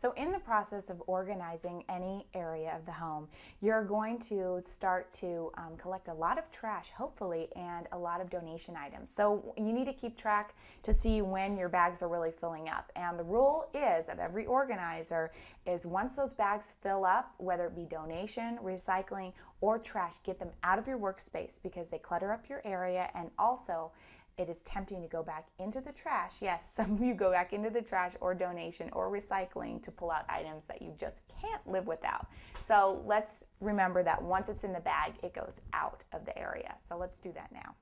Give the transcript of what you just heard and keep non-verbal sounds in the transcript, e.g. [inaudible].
So, in the process of organizing any area of the home, you're going to start to um, collect a lot of trash, hopefully, and a lot of donation items. So, you need to keep track to see when your bags are really filling up. And the rule is of every organizer is once those bags fill up, whether it be donation, recycling, or trash, get them out of your workspace because they clutter up your area and also it is tempting to go back into the trash. [laughs] Yes, some of you go back into the trash or donation or recycling to pull out items that you just can't live without. So let's remember that once it's in the bag, it goes out of the area. So let's do that now.